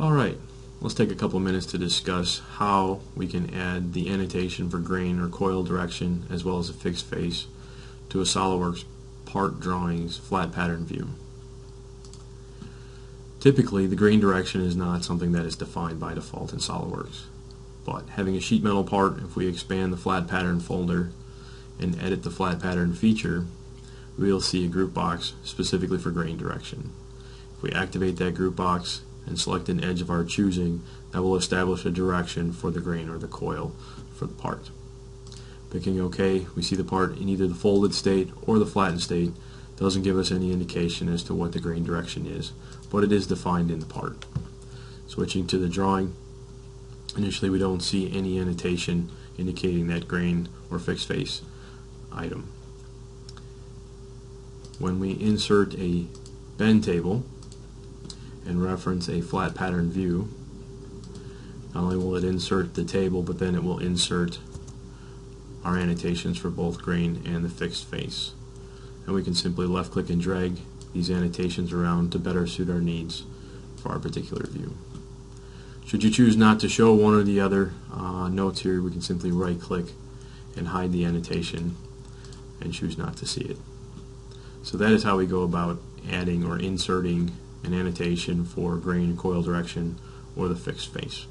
Alright, let's take a couple minutes to discuss how we can add the annotation for grain or coil direction as well as a fixed face to a SOLIDWORKS part drawings flat pattern view. Typically, the grain direction is not something that is defined by default in SOLIDWORKS. But having a sheet metal part, if we expand the flat pattern folder and edit the flat pattern feature, we'll see a group box specifically for grain direction. If we activate that group box and select an edge of our choosing, that will establish a direction for the grain or the coil for the part. Picking OK, we see the part in either the folded state or the flattened state doesn't give us any indication as to what the grain direction is, but it is defined in the part. Switching to the drawing, initially we don't see any annotation indicating that grain or fixed face item. When we insert a bend table and reference a flat pattern view, not only will it insert the table, but then it will insert our annotations for both grain and the fixed face. And we can simply left click and drag these annotations around to better suit our needs for our particular view. Should you choose not to show one or the other uh, notes here, we can simply right click and hide the annotation and choose not to see it. So that is how we go about adding or inserting an annotation for grain coil direction or the fixed face.